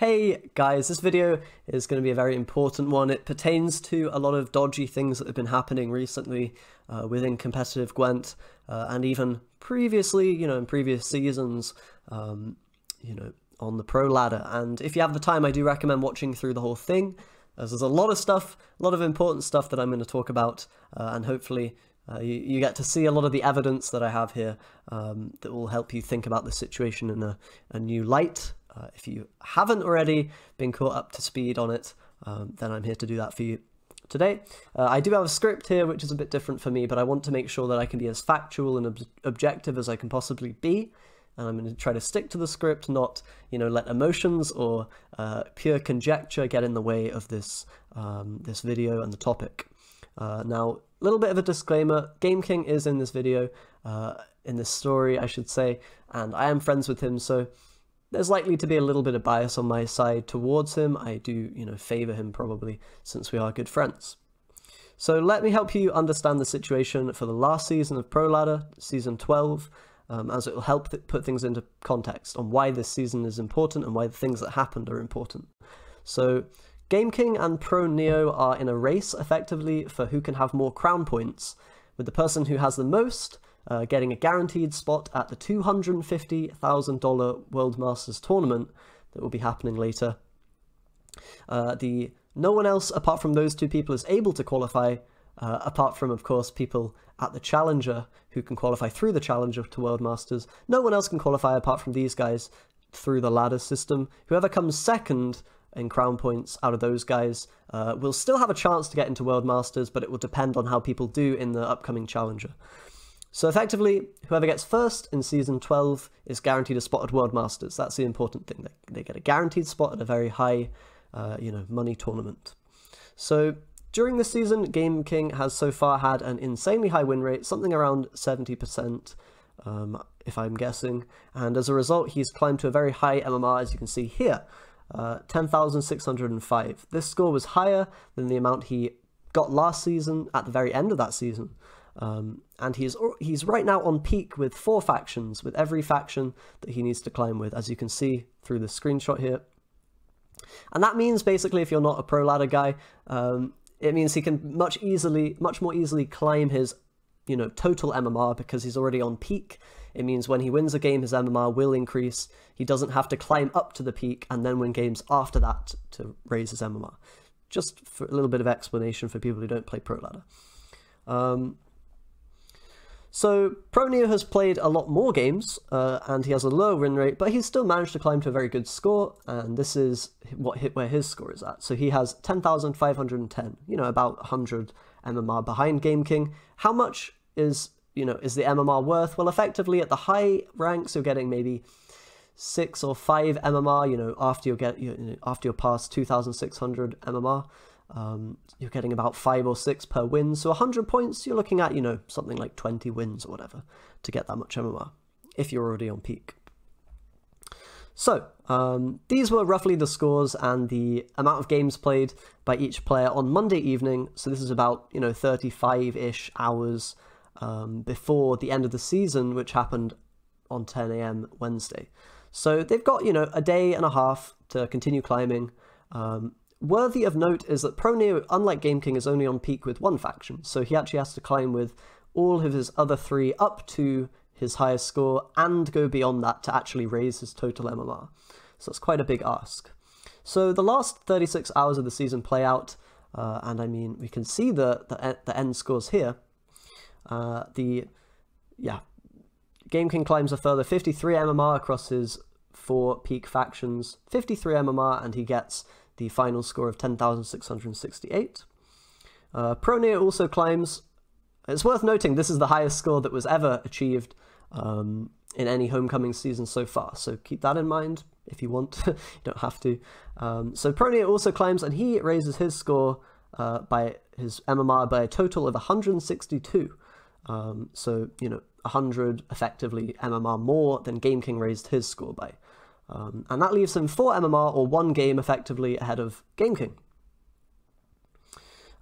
Hey guys, this video is going to be a very important one. It pertains to a lot of dodgy things that have been happening recently uh, within competitive Gwent uh, and even previously, you know, in previous seasons, um, you know, on the pro ladder. And if you have the time, I do recommend watching through the whole thing, as there's a lot of stuff, a lot of important stuff that I'm going to talk about, uh, and hopefully uh, you, you, get to see a lot of the evidence that I have here um, that will help you think about the situation in a, a new light. Uh, if you haven't already been caught up to speed on it, um, then I'm here to do that for you today. Uh, I do have a script here, which is a bit different for me, but I want to make sure that I can be as factual and ob objective as I can possibly be. And I'm going to try to stick to the script, not, you know, let emotions or uh, pure conjecture get in the way of this um, this video and the topic. Uh, now, a little bit of a disclaimer: Game King is in this video, uh, in this story, I should say, and I am friends with him, so there's likely to be a little bit of bias on my side towards him. I do, you know, favor him probably since we are good friends. So let me help you understand the situation for the last season of Pro Ladder, season 12, um, as it will help th put things into context on why this season is important and why the things that happened are important. So Game King and Pro Neo are in a race effectively for who can have more crown points, with the person who has the most uh, getting a guaranteed spot at the $250,000 World Masters tournament that will be happening later. Uh, the no one else apart from those two people is able to qualify, uh, apart from, of course, people at the Challenger who can qualify through the Challenger to World Masters. No one else can qualify apart from these guys through the ladder system. Whoever comes second in crown points out of those guys uh, will still have a chance to get into World Masters, but it will depend on how people do in the upcoming Challenger. So effectively, whoever gets first in season 12 is guaranteed a spot at World Masters. That's the important thing. They, they get a guaranteed spot at a very high, uh, you know, money tournament. So during this season, Game King has so far had an insanely high win rate, something around 70%, um, if I'm guessing. And as a result, he's climbed to a very high MMR, as you can see here, uh, 10,605. This score was higher than the amount he got last season at the very end of that season. Um, and he's he's right now on peak with four factions, with every faction that he needs to climb with, as you can see through the screenshot here. And that means basically, if you're not a pro ladder guy, um, it means he can much easily, much more easily climb his, you know, total MMR because he's already on peak. It means when he wins a game, his MMR will increase. He doesn't have to climb up to the peak and then win games after that to raise his MMR. Just for a little bit of explanation for people who don't play pro ladder. Um, so Proneo has played a lot more games, uh, and he has a lower win rate, but he's still managed to climb to a very good score, and this is what hit where his score is at. So he has 10,510, you know, about 100 MMR behind Game King. How much is, you know, is the MMR worth? Well, effectively at the high ranks, you're getting maybe six or five MMR, you know, after you get, you know, after you pass 2,600 MMR. Um, you're getting about five or six per win, so 100 points, you're looking at, you know, something like 20 wins or whatever to get that much MMR, if you're already on peak. So, um, these were roughly the scores and the amount of games played by each player on Monday evening, so this is about, you know, 35-ish hours um, before the end of the season, which happened on 10am Wednesday. So they've got, you know, a day and a half to continue climbing. Um, Worthy of note is that Proneo, unlike Game King, is only on peak with one faction, so he actually has to climb with all of his other three up to his highest score and go beyond that to actually raise his total MMR. So it's quite a big ask. So the last 36 hours of the season play out, uh, and I mean, we can see the, the, the end scores here. Uh, the, yeah, Game King climbs a further 53 MMR across his four peak factions, 53 MMR, and he gets the final score of 10,668. Uh, Proneo also climbs, it's worth noting this is the highest score that was ever achieved um, in any homecoming season so far, so keep that in mind if you want, you don't have to. Um, so Proneo also climbs and he raises his score uh, by his MMR by a total of 162. Um, so, you know, 100 effectively MMR more than Game King raised his score by. Um, and that leaves him 4 MMR or 1 game effectively ahead of Game King.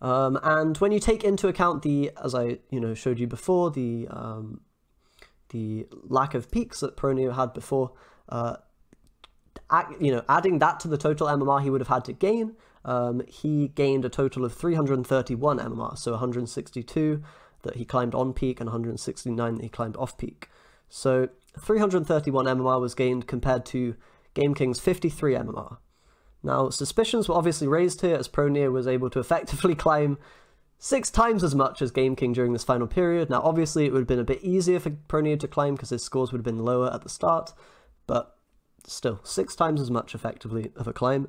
Um, and when you take into account the, as I you know showed you before, the um, the lack of peaks that Proneo had before, uh, you know, adding that to the total MMR he would have had to gain, um, he gained a total of 331 MMR, so 162 that he climbed on peak and 169 that he climbed off peak. So 331 MMR was gained compared to Game King's 53 MMR. Now, suspicions were obviously raised here as ProNeo was able to effectively climb six times as much as Game King during this final period. Now, obviously, it would have been a bit easier for ProNeo to climb because his scores would have been lower at the start, but still, six times as much effectively of a climb.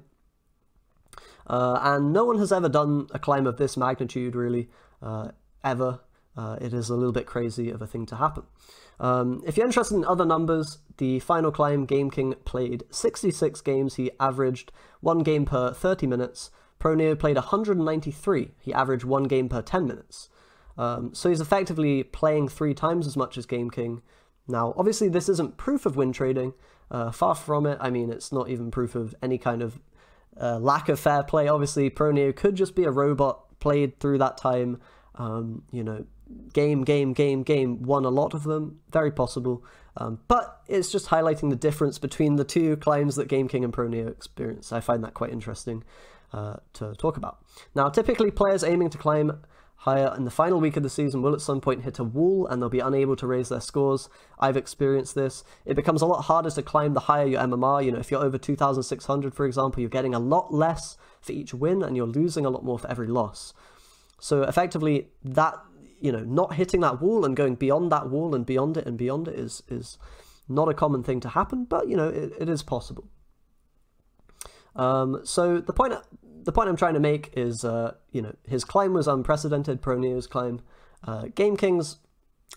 Uh, and no one has ever done a climb of this magnitude, really, uh, ever. Uh, it is a little bit crazy of a thing to happen. Um, if you're interested in other numbers, the final climb, Game King played 66 games. He averaged one game per 30 minutes. ProNeo played 193. He averaged one game per 10 minutes. Um, so he's effectively playing three times as much as Game King. Now, obviously, this isn't proof of win trading. Uh, far from it. I mean, it's not even proof of any kind of uh, lack of fair play. Obviously, ProNeo could just be a robot played through that time. Um, you know, game, game, game, game, won a lot of them. Very possible. Um, but it's just highlighting the difference between the two climbs that Game King and ProNeo experience. I find that quite interesting uh, to talk about. Now, typically players aiming to climb higher in the final week of the season will at some point hit a wall and they'll be unable to raise their scores. I've experienced this. It becomes a lot harder to climb the higher your MMR. You know, if you're over 2,600, for example, you're getting a lot less for each win and you're losing a lot more for every loss. So effectively, that you know, not hitting that wall and going beyond that wall and beyond it and beyond it is is not a common thing to happen, but you know, it, it is possible. Um, so the point the point I'm trying to make is, uh, you know, his climb was unprecedented. ProNeo's climb, uh, Game King's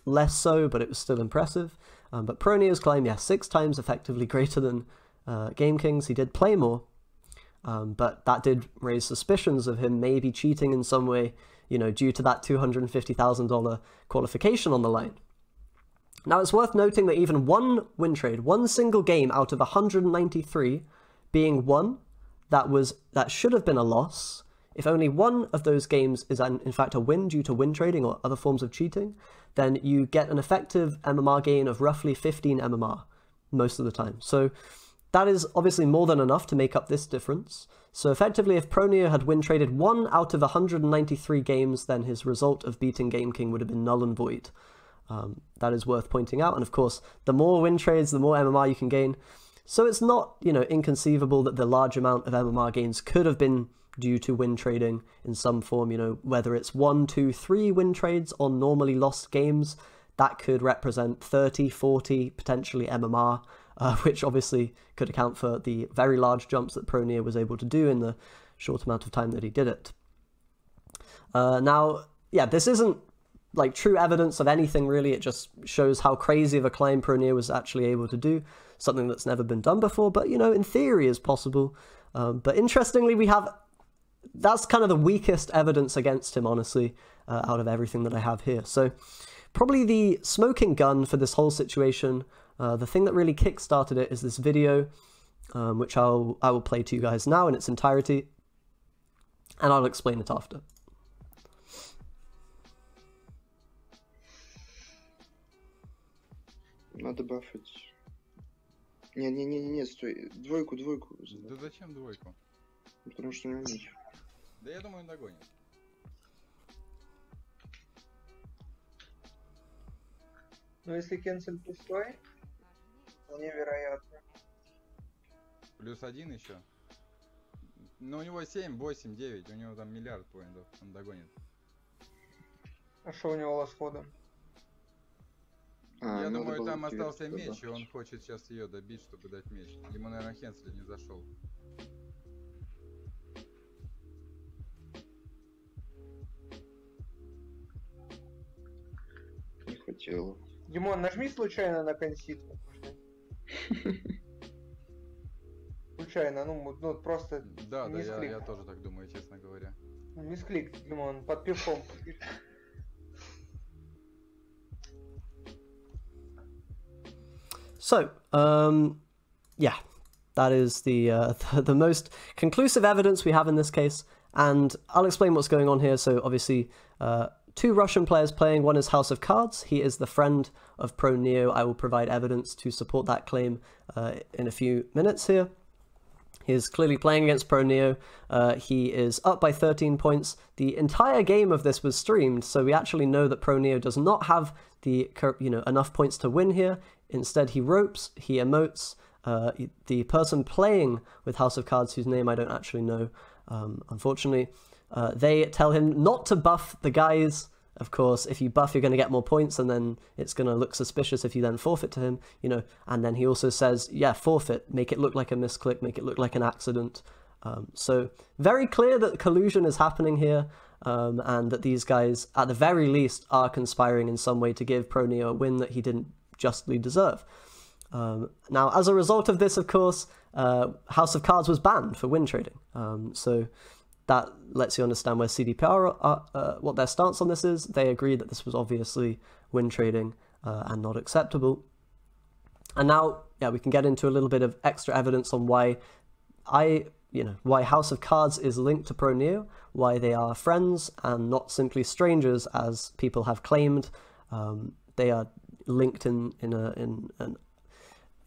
less so, but it was still impressive. Um, but ProNeo's climb, yeah, six times effectively greater than uh, Game King's. He did play more, um, but that did raise suspicions of him maybe cheating in some way you know, due to that $250,000 qualification on the line. Now, it's worth noting that even one win trade, one single game out of 193 being one that was that should have been a loss, if only one of those games is an, in fact a win due to win trading or other forms of cheating, then you get an effective MMR gain of roughly 15 MMR most of the time. So that is obviously more than enough to make up this difference. So effectively, if ProNeo had win traded one out of 193 games, then his result of beating Game King would have been null and void. Um, that is worth pointing out. And of course, the more win trades, the more MMR you can gain. So it's not, you know, inconceivable that the large amount of MMR gains could have been due to win trading in some form, you know, whether it's one, two, three win trades on normally lost games, that could represent 30, 40, potentially MMR uh, which obviously could account for the very large jumps that ProNeo was able to do in the short amount of time that he did it. Uh, now, yeah, this isn't like true evidence of anything really. It just shows how crazy of a climb ProNeo was actually able to do, something that's never been done before. But you know, in theory, is possible. Um, but interestingly, we have that's kind of the weakest evidence against him, honestly, uh, out of everything that I have here. So probably the smoking gun for this whole situation uh, the thing that really kick-started it is this video, um, which I'll, I will play to you guys now in its entirety, and I'll explain it after. Надо бафать. Не-не-не-не, стой. Двойку, двойку. Да зачем двойку? Потому что у него меч. Да я думаю, он догонит. Но если кенсель пустой, Вполне вероятно. Плюс один еще. Ну, у него 7, 8, 9. У него там миллиард поинтов. Он догонит. А что у него лосходом? А, Я думаю, там остался меч, и он хочет сейчас ее добить, чтобы дать меч. Ему, наверное, Хенсли не зашел. Не хотел. Димон, нажми случайно на конситку. Случайно, ну, ну просто Да, да, я, я тоже так думаю, честно говоря. Мисклик, Димон, под пивком. So, um, yeah, that is the, uh, the, the most conclusive evidence we have in this case, and I'll explain what's going on here. So, obviously, uh, two Russian players playing. One is House of Cards. He is the friend of Pro Neo. I will provide evidence to support that claim uh, in a few minutes here. He is clearly playing against Pro Neo. Uh, he is up by 13 points. The entire game of this was streamed, so we actually know that Pro Neo does not have the you know enough points to win here. Instead, he ropes, he emotes. Uh, the person playing with House of Cards, whose name I don't actually know, um, unfortunately, uh, they tell him not to buff the guys of course, if you buff, you're going to get more points, and then it's going to look suspicious if you then forfeit to him, you know. And then he also says, yeah, forfeit, make it look like a misclick, make it look like an accident. Um, so very clear that collusion is happening here, um, and that these guys, at the very least, are conspiring in some way to give Pro a win that he didn't justly deserve. Um, now, as a result of this, of course, uh, House of Cards was banned for win trading. Um, so that lets you understand where CDPR, are, uh, what their stance on this is. They agree that this was obviously win trading uh, and not acceptable. And now, yeah, we can get into a little bit of extra evidence on why I, you know, why House of Cards is linked to Pro Neo, why they are friends and not simply strangers as people have claimed. Um, they are linked in in a in an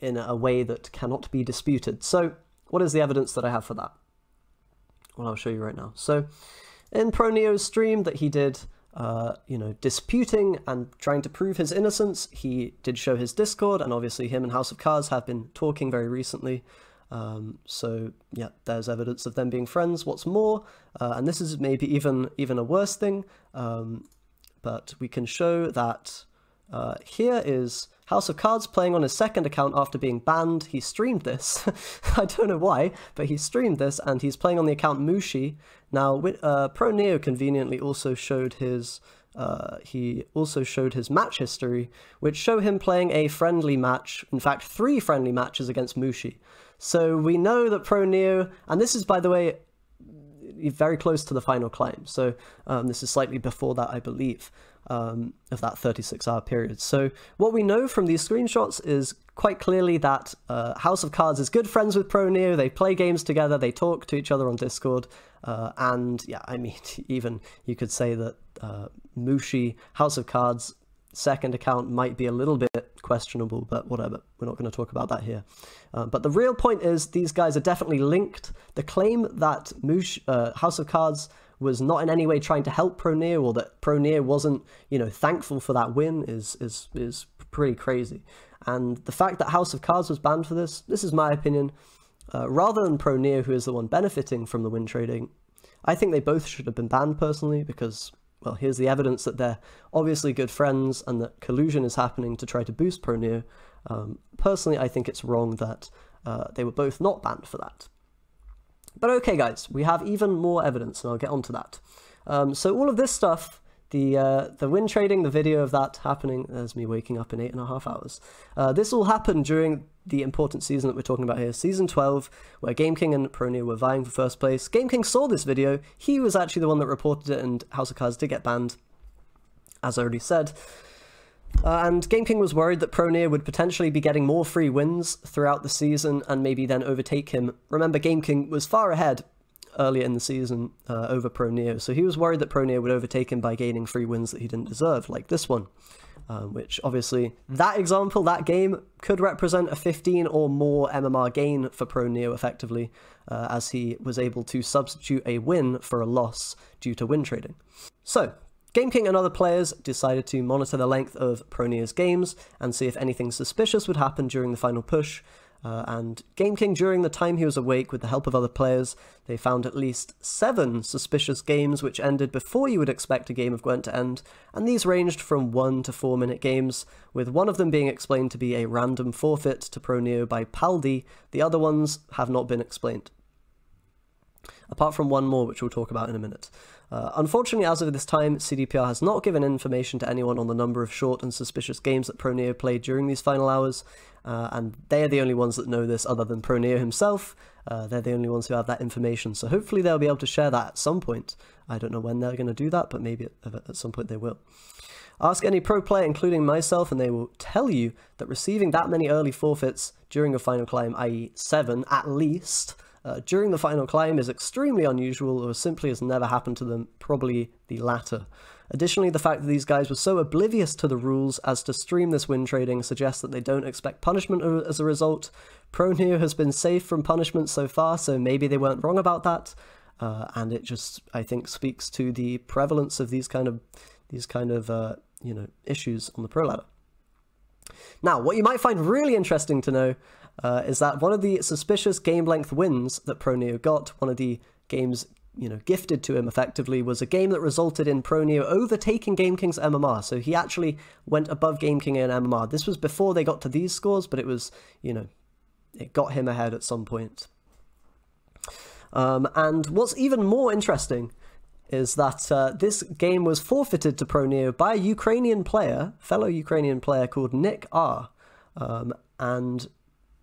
in a way that cannot be disputed. So, what is the evidence that I have for that? Well, I'll show you right now. So in ProNeo's stream that he did, uh, you know, disputing and trying to prove his innocence, he did show his Discord, and obviously him and House of Cards have been talking very recently. Um, so yeah, there's evidence of them being friends. What's more, uh, and this is maybe even even a worse thing, um, but we can show that uh, here is House of Cards playing on his second account after being banned. He streamed this. I don't know why, but he streamed this and he's playing on the account Mushi. Now, uh, Pro Neo conveniently also showed his uh, he also showed his match history, which show him playing a friendly match, in fact, three friendly matches against Mushi. So we know that Pro Neo, and this is, by the way, very close to the final climb. So um, this is slightly before that, I believe um, of that 36 hour period. So what we know from these screenshots is quite clearly that uh, House of Cards is good friends with Pro Neo. They play games together. They talk to each other on Discord. Uh, and yeah, I mean, even you could say that uh, Mushi, House of Cards, second account might be a little bit questionable, but whatever. We're not going to talk about that here. Uh, but the real point is these guys are definitely linked. The claim that Mush, uh, House of Cards was not in any way trying to help Pro Neo or that Pro Neo wasn't, you know, thankful for that win is is is pretty crazy. And the fact that House of Cards was banned for this, this is my opinion, uh, rather than Pro Neo, who is the one benefiting from the win trading, I think they both should have been banned personally because, well, here's the evidence that they're obviously good friends and that collusion is happening to try to boost Pro Um, personally, I think it's wrong that uh, they were both not banned for that. But okay, guys, we have even more evidence, and I'll get onto that. Um, so all of this stuff, the uh, the win trading, the video of that happening, there's me waking up in eight and a half hours. Uh, this all happened during the important season that we're talking about here, season 12, where Game King and Pro Neo were vying for first place. Game King saw this video, he was actually the one that reported it, and House of Cards did get banned, as I already said. Uh, and Game King was worried that Pro Neo would potentially be getting more free wins throughout the season and maybe then overtake him. Remember, Game King was far ahead earlier in the season uh, over Pro Neo, so he was worried that Pro Neo would overtake him by gaining free wins that he didn't deserve, like this one. Um, which obviously, that example, that game, could represent a 15 or more MMR gain for Pro Neo effectively, uh, as he was able to substitute a win for a loss due to win trading. So, Game King and other players decided to monitor the length of Pro Neo's games and see if anything suspicious would happen during the final push. Uh, and Game King, during the time he was awake with the help of other players, they found at least seven suspicious games which ended before you would expect a game of Gwent to end, and these ranged from one to four minute games, with one of them being explained to be a random forfeit to Pro Neo by Paldi, the other ones have not been explained. Apart from one more, which we'll talk about in a minute. Uh, unfortunately, as of this time, CDPR has not given information to anyone on the number of short and suspicious games that ProNeo played during these final hours, uh, and they are the only ones that know this other than ProNeo himself. Uh, they're the only ones who have that information, so hopefully they'll be able to share that at some point. I don't know when they're going to do that, but maybe at, at some point they will. Ask any pro player, including myself, and they will tell you that receiving that many early forfeits during a final climb, i.e., seven at least, uh, during the final climb is extremely unusual or simply has never happened to them, probably the latter. Additionally, the fact that these guys were so oblivious to the rules as to stream this win trading suggests that they don't expect punishment as a result. Pro Neo has been safe from punishment so far, so maybe they weren't wrong about that. Uh, and it just, I think, speaks to the prevalence of these kind of these kind of uh, you know issues on the pro ladder. Now, what you might find really interesting to know uh, is that one of the suspicious game length wins that Pro Neo got, one of the games you know gifted to him effectively, was a game that resulted in Pro Neo overtaking Game King's MMR. So he actually went above Game King in MMR. This was before they got to these scores, but it was you know it got him ahead at some point. Um, and what's even more interesting is that uh, this game was forfeited to Pro Neo by a Ukrainian player, fellow Ukrainian player called Nick R. Um, and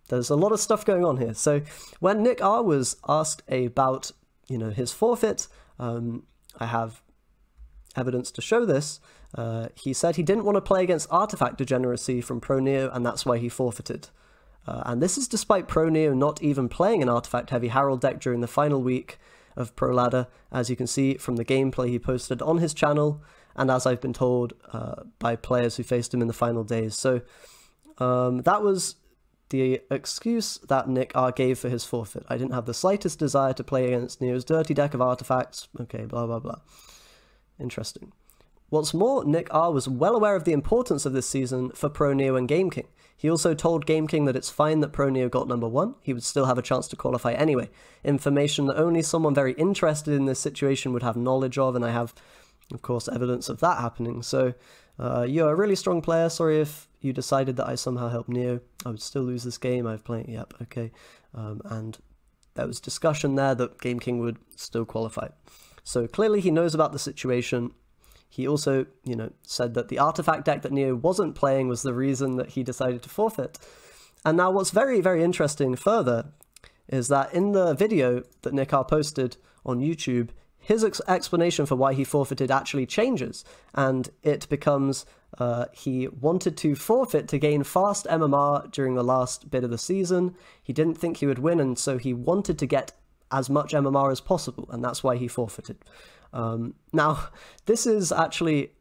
there's a lot of stuff going on here. So when Nick R was asked about, you know, his forfeit, um, I have evidence to show this. Uh, he said he didn't want to play against artifact degeneracy from Pro Neo, and that's why he forfeited. Uh, and this is despite Pro Neo not even playing an artifact heavy Harold deck during the final week of Pro Ladder, as you can see from the gameplay he posted on his channel, and as I've been told uh, by players who faced him in the final days. So um, that was the excuse that Nick R gave for his forfeit. I didn't have the slightest desire to play against Neo's dirty deck of artifacts. Okay, blah blah blah. Interesting. What's more, Nick R was well aware of the importance of this season for Pro Neo and Game King. He also told Game King that it's fine that Pro Neo got number one, he would still have a chance to qualify anyway. Information that only someone very interested in this situation would have knowledge of, and I have, of course, evidence of that happening. So, uh, you're a really strong player. Sorry if you decided that I somehow helped Neo. I would still lose this game. I've played, yep, okay. Um, and there was discussion there that Game King would still qualify. So clearly he knows about the situation. He also, you know, said that the artifact deck that Neo wasn't playing was the reason that he decided to forfeit. And now what's very, very interesting further is that in the video that Nick R posted on YouTube, his ex- explanation for why he forfeited actually changes, and it becomes uh, he wanted to forfeit to gain fast MMR during the last bit of the season. He didn't think he would win, and so he wanted to get as much MMR as possible, and that's why he forfeited. Um, now, this is actually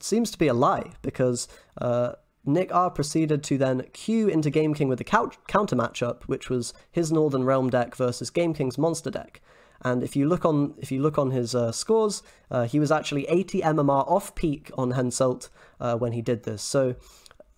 seems to be a lie because uh, Nick R proceeded to then queue into Game King with the counter matchup, which was his Northern Realm deck versus Game King's monster deck. And if you look on if you look on his uh, scores, uh, he was actually 80 MMR off peak on Henselt uh, when he did this. So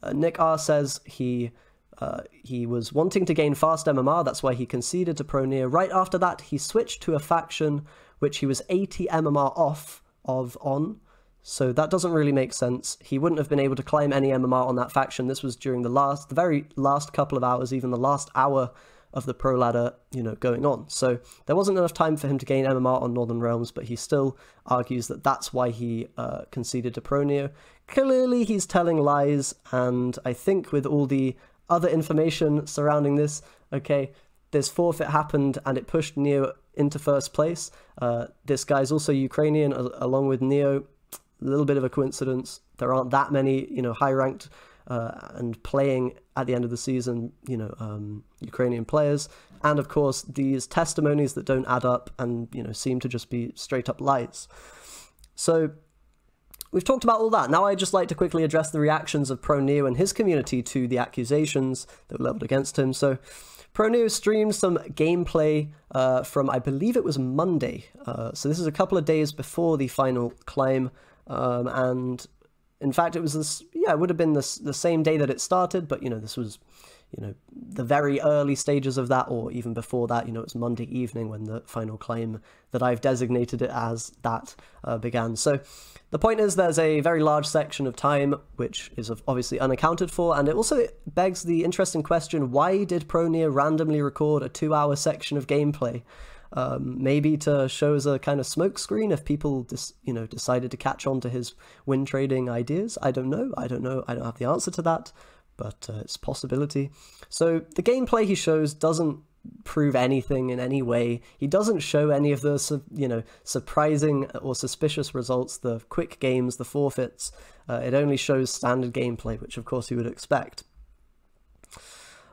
uh, Nick R says he uh, he was wanting to gain fast MMR, that's why he conceded to Pro Neo. Right after that, he switched to a faction which he was 80 MMR off of on. So that doesn't really make sense. He wouldn't have been able to climb any MMR on that faction. This was during the last, the very last couple of hours, even the last hour of the pro ladder, you know, going on. So there wasn't enough time for him to gain MMR on Northern Realms, but he still argues that that's why he uh, conceded to Pro Neo. Clearly, he's telling lies, and I think with all the other information surrounding this, okay, this forfeit happened and it pushed Neo into first place. Uh, this guy's also Ukrainian, along with Neo. A little bit of a coincidence. There aren't that many, you know, high ranked uh, and playing at the end of the season, you know, um, Ukrainian players, and of course these testimonies that don't add up and you know seem to just be straight up lies. So we've talked about all that. Now I'd just like to quickly address the reactions of Pro Neo and his community to the accusations that were leveled against him. So Pro Neo streamed some gameplay uh, from, I believe it was Monday. Uh, so this is a couple of days before the final climb. Um, and in fact, it was this, yeah, it would have been this, the same day that it started, but you know, this was, you know, the very early stages of that, or even before that, you know, it's Monday evening when the final claim that I've designated it as that uh, began. So the point is, there's a very large section of time which is obviously unaccounted for, and it also begs the interesting question why did ProNeo randomly record a two hour section of gameplay? Um, maybe to show as a kind of smokescreen if people dis- you know decided to catch on to his win trading ideas. I don't know. I don't know. I don't have the answer to that, but uh, it's possibility. So the gameplay he shows doesn't prove anything in any way. He doesn't show any of the you know surprising or suspicious results, the quick games, the forfeits. Uh, it only shows standard gameplay, which of course you would expect.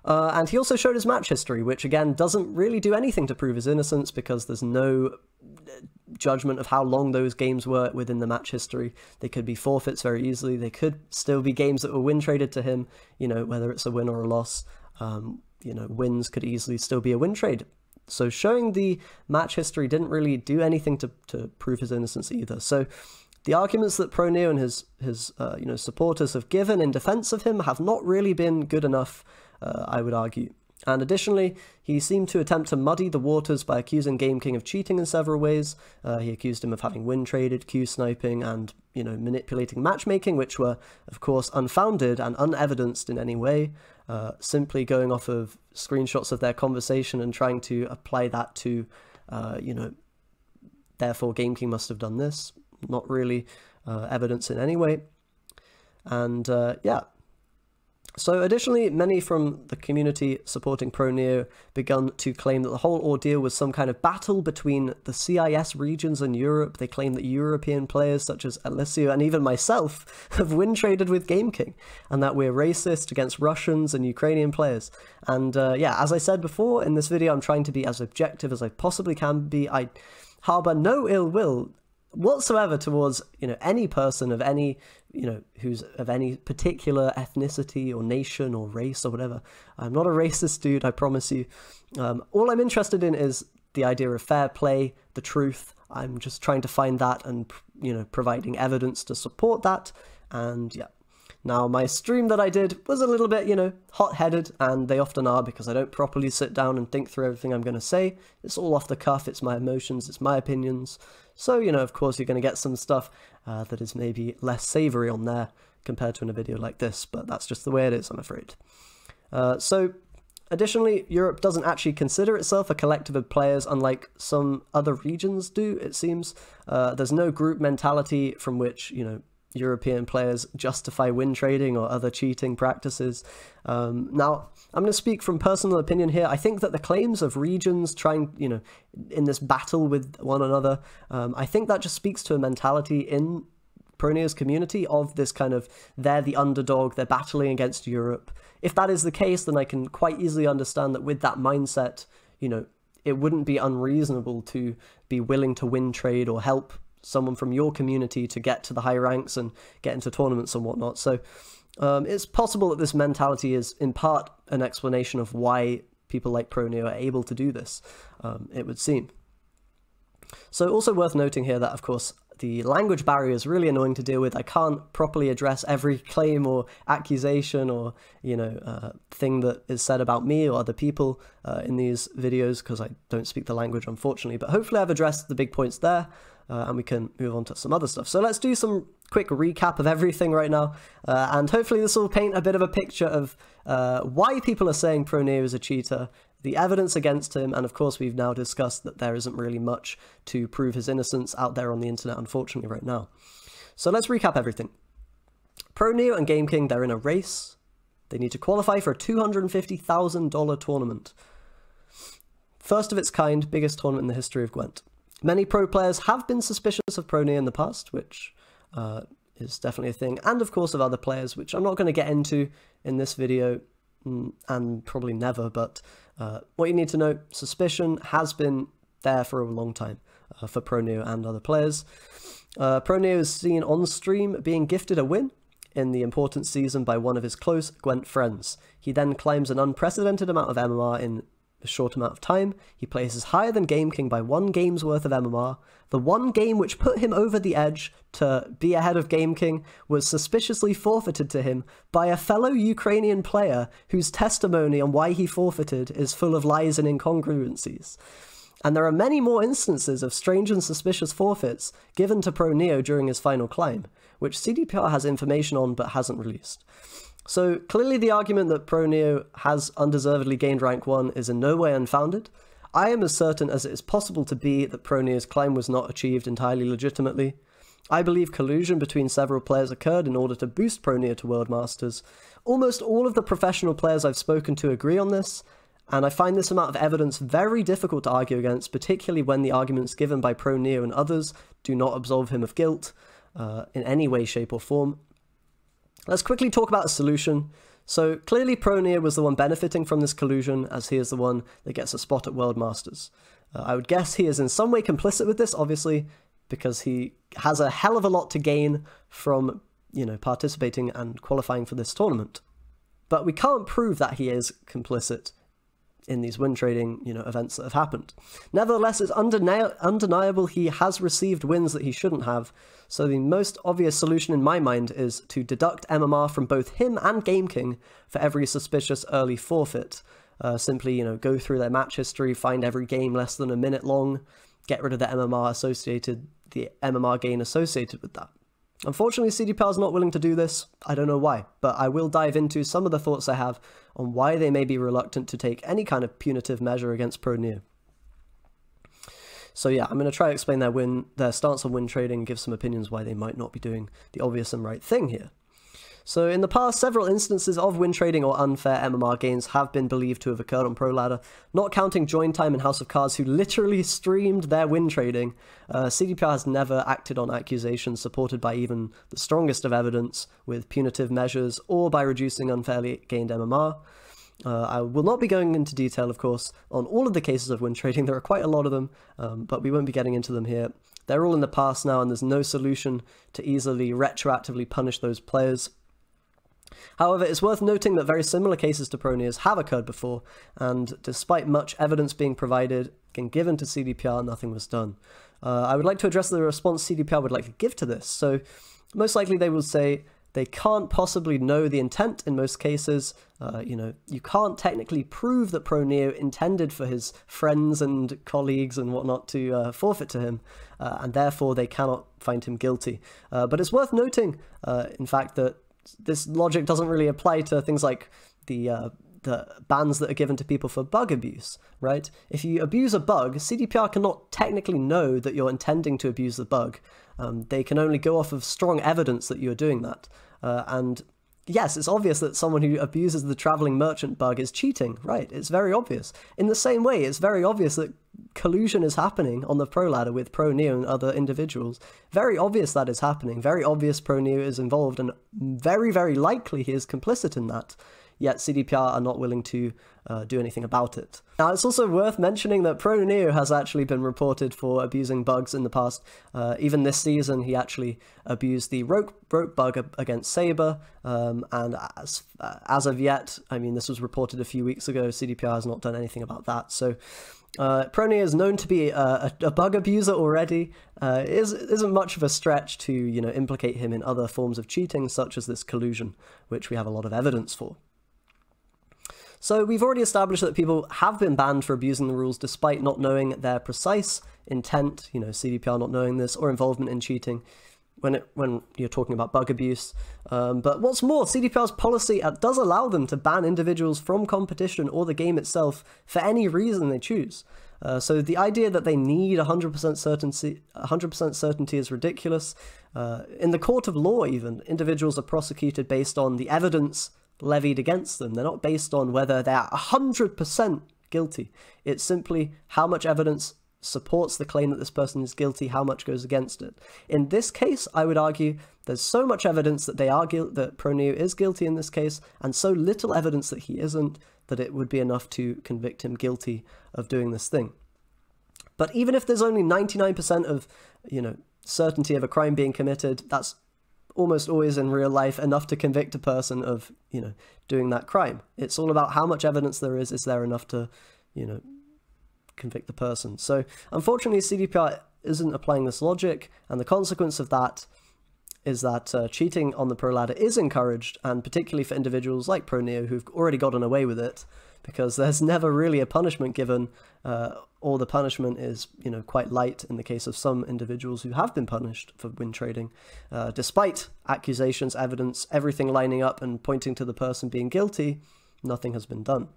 Uh, and he also showed his match history, which again doesn't really do anything to prove his innocence because there's no judgment of how long those games were within the match history. They could be forfeits very easily. They could still be games that were win traded to him, you know, whether it's a win or a loss. Um, you know, wins could easily still be a win trade. So showing the match history didn't really do anything to, to prove his innocence either. So the arguments that ProNeo and his his uh, you know supporters have given in defense of him have not really been good enough, uh, I would argue. And additionally, he seemed to attempt to muddy the waters by accusing Game King of cheating in several ways. Uh, he accused him of having win traded, queue sniping, and you know manipulating matchmaking, which were, of course, unfounded and unevidenced in any way. Uh, simply going off of screenshots of their conversation and trying to apply that to, uh, you know, therefore Game King must have done this. Not really uh, evidence in any way. And uh, yeah, so additionally, many from the community supporting ProNeo begun to claim that the whole ordeal was some kind of battle between the CIS regions and Europe. They claim that European players such as Alessio and even myself have win traded with Game King, and that we're racist against Russians and Ukrainian players. And uh, yeah, as I said before in this video, I'm trying to be as objective as I possibly can be. I harbor no ill will whatsoever towards you know any person of any you know who's of any particular ethnicity or nation or race or whatever. I'm not a racist dude i promise you. Um, all i'm interested in is the idea of fair play the truth. I'm just trying to find that and you know providing evidence to support that. And yeah now, my stream that I did was a little bit, you know, hot headed, and they often are because I don't properly sit down and think through everything I'm going to say. It's all off the cuff, it's my emotions, it's my opinions. So, you know, of course, you're going to get some stuff uh, that is maybe less savory on there compared to in a video like this, but that's just the way it is, I'm afraid. Uh, so, Additionally, Europe doesn't actually consider itself a collective of players, unlike some other regions do, it seems. Uh, there's no group mentality from which, you know, European players justify win trading or other cheating practices. Um, now, I'm going to speak from personal opinion here. I think that the claims of regions trying, you know, in this battle with one another, um, I think that just speaks to a mentality in ProNeo's community of this kind of they're the underdog, they're battling against Europe. If that is the case, then I can quite easily understand that with that mindset, you know, it wouldn't be unreasonable to be willing to win trade or help someone from your community to get to the high ranks and get into tournaments and whatnot. So um, it's possible that this mentality is in part an explanation of why people like ProNeo are able to do this, um, it would seem. So also worth noting here that, of course, the language barrier is really annoying to deal with. I can't properly address every claim or accusation or you know uh, thing that is said about me or other people uh, in these videos because I don't speak the language, unfortunately. But hopefully, I've addressed the big points there uh, and we can move on to some other stuff. So let's do some quick recap of everything right now, uh, and hopefully this will paint a bit of a picture of uh, why people are saying ProNeo is a cheater, the evidence against him, and of course we've now discussed that there isn't really much to prove his innocence out there on the internet, unfortunately, right now. So let's recap everything. ProNeo and Game King, they're in a race. They need to qualify for a $250,000 tournament. First of its kind, biggest tournament in the history of Gwent. Many pro players have been suspicious of ProNeo in the past, which uh, is definitely a thing, and of course of other players, which I'm not going to get into in this video, mm, and probably never, but uh, what you need to know, suspicion has been there for a long time uh, for ProNeo and other players. Uh, ProNeo is seen on stream being gifted a win in the important season by one of his close Gwent friends. He then claims an unprecedented amount of MMR in a short amount of time. He places higher than Game King by one game's worth of MMR. The one game which put him over the edge to be ahead of Game King was suspiciously forfeited to him by a fellow Ukrainian player whose testimony on why he forfeited is full of lies and incongruencies. And there are many more instances of strange and suspicious forfeits given to Pro Neo during his final climb, which CDPR has information on but hasn't released. So clearly the argument that ProNeo has undeservedly gained rank 1 is in no way unfounded. I am as certain as it is possible to be that ProNeo's climb was not achieved entirely legitimately. I believe collusion between several players occurred in order to boost ProNeo to World Masters. Almost all of the professional players I've spoken to agree on this, and I find this amount of evidence very difficult to argue against, particularly when the arguments given by ProNeo and others do not absolve him of guilt uh, in any way, shape, or form. Let's quickly talk about a solution. So clearly ProNeo was the one benefiting from this collusion as he is the one that gets a spot at World Masters. Uh, I would guess he is in some way complicit with this, obviously, because he has a hell of a lot to gain from, you know, participating and qualifying for this tournament. But we can't prove that he is complicit in these win trading, you know, events that have happened. Nevertheless, it's undeni- undeniable he has received wins that he shouldn't have. So the most obvious solution in my mind is to deduct MMR from both him and Game King for every suspicious early forfeit. Uh, simply, you know, go through their match history, find every game less than a minute long, get rid of the MMR associated, the MMR gain associated with that. Unfortunately, CDPR is not willing to do this. I don't know why, but I will dive into some of the thoughts I have on why they may be reluctant to take any kind of punitive measure against ProNeo. So yeah, I'm going to try to explain their win, their stance on win trading, and give some opinions why they might not be doing the obvious and right thing here. So in the past, several instances of win trading or unfair MMR gains have been believed to have occurred on Pro Ladder, not counting Join Time and House of Cards, who literally streamed their win trading. Uh, CDPR has never acted on accusations supported by even the strongest of evidence with punitive measures or by reducing unfairly gained MMR. Uh, I will not be going into detail, of course, on all of the cases of win trading. There are quite a lot of them, um, but we won't be getting into them here. They're all in the past now, and there's no solution to easily retroactively punish those players. However, it's worth noting that very similar cases to Proneos have occurred before, and despite much evidence being provided and given to CDPR, nothing was done. Uh, I would like to address the response CDPR would like to give to this. So, most likely they will say they can't possibly know the intent in most cases. Uh, you know, you can't technically prove that ProNeo intended for his friends and colleagues and whatnot to uh, forfeit to him, uh, and therefore they cannot find him guilty. Uh, but it's worth noting, uh, in fact, that this logic doesn't really apply to things like the uh, the bans that are given to people for bug abuse, right? If you abuse a bug, CDPR cannot technically know that you're intending to abuse the bug. Um, they can only go off of strong evidence that you're doing that. Uh, and yes, it's obvious that someone who abuses the traveling merchant bug is cheating, right? It's very obvious. In the same way, it's very obvious that collusion is happening on the pro ladder with pro neo and other individuals. Very obvious that is happening. Very obvious pro neo is involved, and very, very likely he is complicit in that. Yet CDPR are not willing to uh, do anything about it. Now, it's also worth mentioning that Pro Neo has actually been reported for abusing bugs in the past. Uh, even this season, he actually abused the rope, rope bug against Saber, um, and as, uh, as of yet, I mean, this was reported a few weeks ago, CDPR has not done anything about that. So uh, is known to be a, a, bug abuser already. Uh, is isn't much of a stretch to you know implicate him in other forms of cheating, such as this collusion, which we have a lot of evidence for. So we've already established that people have been banned for abusing the rules despite not knowing their precise intent, you know, CDPR not knowing this, or involvement in cheating when it when you're talking about bug abuse. Um, but what's more, CDPR's policy uh, does allow them to ban individuals from competition or the game itself for any reason they choose. Uh, so the idea that they need 100% certainty, 100% certainty is ridiculous. Uh, in the court of law, even individuals are prosecuted based on the evidence levied against them. They're not based on whether they're 100% guilty. It's simply how much evidence supports the claim that this person is guilty, how much goes against it. In this case, I would argue there's so much evidence that they are guilt that Proneo is guilty in this case, and so little evidence that he isn't that it would be enough to convict him guilty of doing this thing. But even if there's only 99% of, you know, certainty of a crime being committed, that's almost always in real life enough to convict a person of, you know, doing that crime. It's all about how much evidence there is. Is there enough to, you know, convict the person. So unfortunately, CDPR isn't applying this logic, and the consequence of that is that uh, cheating on the pro ladder is encouraged, and particularly for individuals like ProNeo who've already gotten away with it, because there's never really a punishment given, uh, or the punishment is you know quite light in the case of some individuals who have been punished for win trading, uh, despite accusations, evidence, everything lining up and pointing to the person being guilty. Nothing has been done.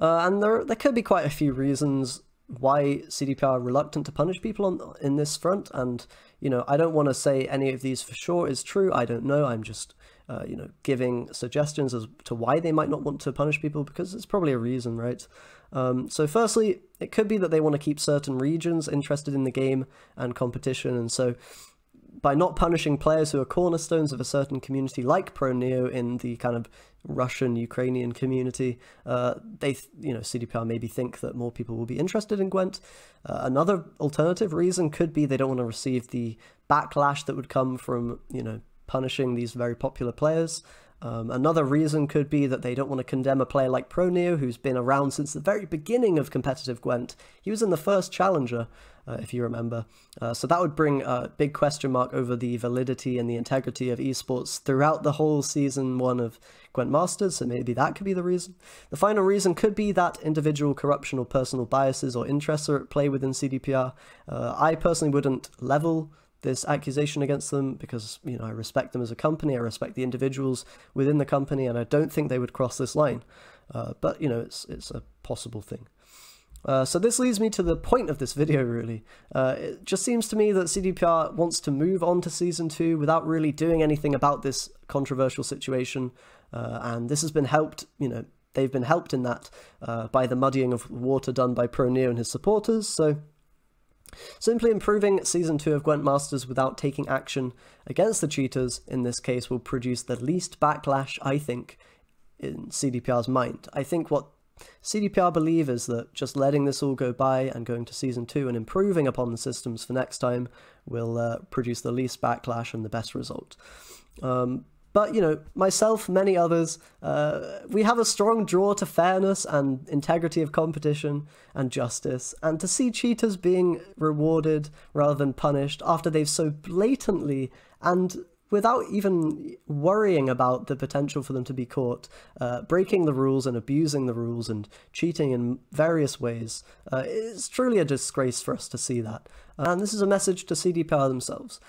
Uh, and there, there could be quite a few reasons why CDPR are reluctant to punish people on in this front. And, you know, I don't want to say any of these for sure is true. I don't know. I'm just, uh, you know, giving suggestions as to why they might not want to punish people because it's probably a reason, right? Um, so firstly, it could be that they want to keep certain regions interested in the game and competition. And so by not punishing players who are cornerstones of a certain community like Pro Neo in the kind of Russian Ukrainian community, uh, they you know CDPR maybe think that more people will be interested in Gwent. Uh, another alternative reason could be they don't want to receive the backlash that would come from you know punishing these very popular players. Um, another reason could be that they don't want to condemn a player like ProNeo, who's been around since the very beginning of competitive Gwent. He was in the first Challenger, uh, if you remember. Uh, so that would bring a big question mark over the validity and the integrity of esports throughout the whole season one of Gwent Masters, so maybe that could be the reason. The final reason could be that individual corruption or personal biases or interests are at play within CDPR. Uh, I personally wouldn't level this accusation against them because you know I respect them as a company, I respect the individuals within the company, and I don't think they would cross this line. Uh, but you know, it's it's a possible thing. Uh, so this leads me to the point of this video, really. Uh, it just seems to me that CDPR wants to move on to Season 2 without really doing anything about this controversial situation, uh, and this has been helped, you know, they've been helped in that uh, by the muddying of water done by Pro and his supporters, so Simply improving Season 2 of Gwent Masters without taking action against the cheaters in this case will produce the least backlash, I think, in CDPR's mind. I think what CDPR believe is that just letting this all go by and going to Season 2 and improving upon the systems for next time will uh, produce the least backlash and the best result. Um, but, you know, myself, many others, uh, we have a strong draw to fairness and integrity of competition and justice, and to see cheaters being rewarded rather than punished after they've so blatantly and without even worrying about the potential for them to be caught, uh, breaking the rules and abusing the rules and cheating in various ways, uh, it's truly a disgrace for us to see that. And this is a message to CDPR themselves.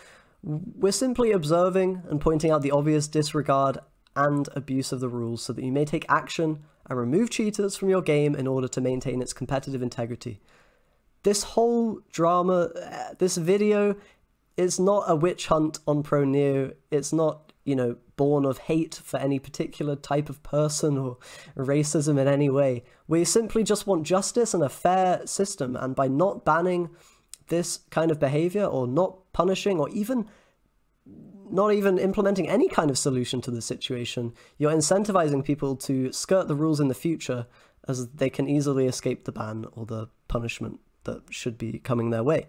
We're simply observing and pointing out the obvious disregard and abuse of the rules so that you may take action and remove cheaters from your game in order to maintain its competitive integrity. This whole drama, uh, this video, is not a witch hunt on ProNeo. It's not, you know, born of hate for any particular type of person or racism in any way. We simply just want justice and a fair system, and by not banning this kind of behavior or not punishing or even not even implementing any kind of solution to the situation, you're incentivizing people to skirt the rules in the future as they can easily escape the ban or the punishment that should be coming their way.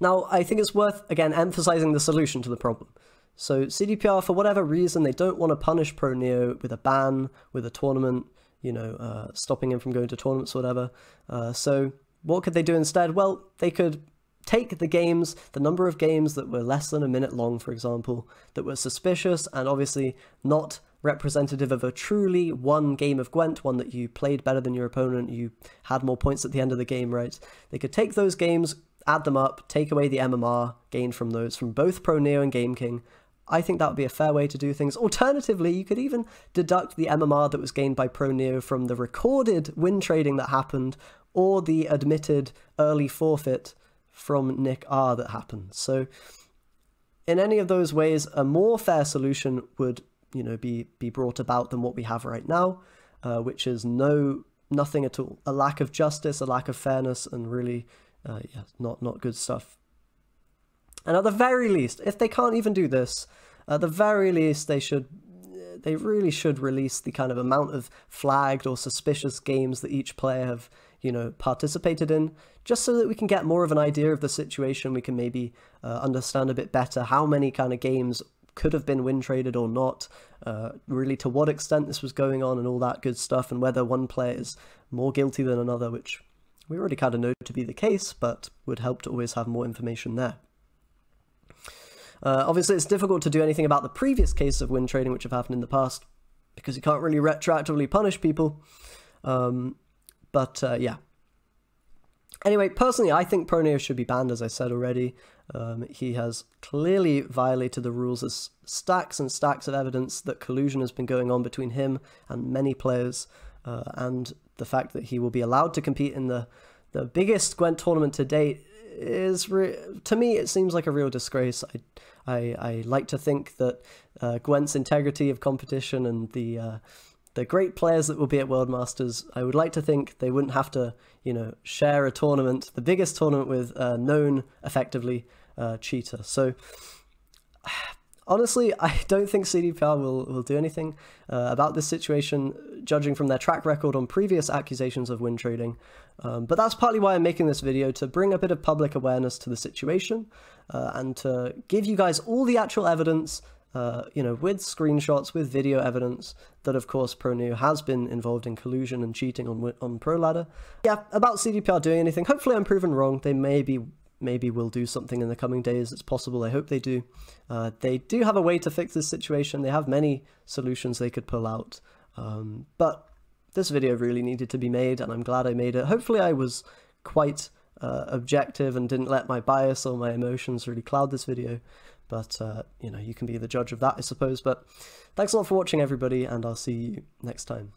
Now, I think it's worth, again, emphasizing the solution to the problem. So CDPR, for whatever reason, they don't want to punish ProNeo with a ban, with a tournament, you know, uh, stopping him from going to tournaments or whatever. Uh, so what could they do instead? Well, they could take the games, the number of games that were less than a minute long, for example, that were suspicious and obviously not representative of a truly one game of Gwent, one that you played better than your opponent, you had more points at the end of the game, right? They could take those games, add them up, take away the MMR gained from those from both ProNeo and Game King. I think that would be a fair way to do things. Alternatively, you could even deduct the MMR that was gained by ProNeo from the recorded win trading that happened or the admitted early forfeit from Nick R that happened. So in any of those ways, a more fair solution would, you know, be be brought about than what we have right now, uh, which is no nothing at all, a lack of justice, a lack of fairness, and really, uh, yeah, not not good stuff. And at the very least, if they can't even do this, at the very least, they should they really should release the kind of amount of flagged or suspicious games that each player have you know, participated in, just so that we can get more of an idea of the situation. We can maybe uh, understand a bit better how many kind of games could have been win traded or not, uh, really to what extent this was going on and all that good stuff, and whether one player is more guilty than another, which we already kind of know to be the case, but would help to always have more information there. Uh, obviously, it's difficult to do anything about the previous cases of win trading which have happened in the past because you can't really retroactively punish people. Um, but uh, yeah. Anyway, personally, I think ProNeo should be banned, as I said already. Um, he has clearly violated the rules. There's stacks and stacks of evidence that collusion has been going on between him and many players, uh, and the fact that he will be allowed to compete in the, the biggest Gwent tournament to date is, to me, it seems like a real disgrace. I, I, I like to think that uh, Gwent's integrity of competition and the uh, the great players that will be at World Masters, I would like to think they wouldn't have to, you know, share a tournament, the biggest tournament with a known effectively uh, cheater. So honestly, I don't think CDPR will, will do anything uh, about this situation, judging from their track record on previous accusations of win trading. Um, but that's partly why I'm making this video, to bring a bit of public awareness to the situation uh, and to give you guys all the actual evidence, uh, you know, with screenshots, with video evidence, that of course ProNeo has been involved in collusion and cheating on, on ProLadder. Yeah, about CDPR doing anything, hopefully I'm proven wrong. They may be maybe will do something in the coming days. It's possible. I hope they do. Uh, they do have a way to fix this situation. They have many solutions they could pull out. Um, but this video really needed to be made, and I'm glad I made it. Hopefully, I was quite uh, objective and didn't let my bias or my emotions really cloud this video. But, uh, you know, you can be the judge of that, I suppose. But thanks a lot for watching, everybody, and I'll see you next time.